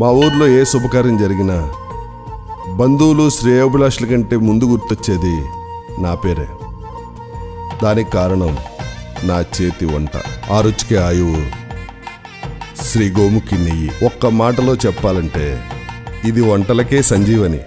మా ఊర్లో ఏ శుభకార్యం జరిగినా బంధువులు శ్రేయోభిలాషుల కంటే ముందు గుర్తొచ్చేది నా పేరే. దానికి కారణం నా చేతి వంట. ఆ రుచికి ఆయువు శ్రీ గోముఖి నెయ్యి. ఒక్క మాటలో చెప్పాలంటే ఇది వంటలకే సంజీవని.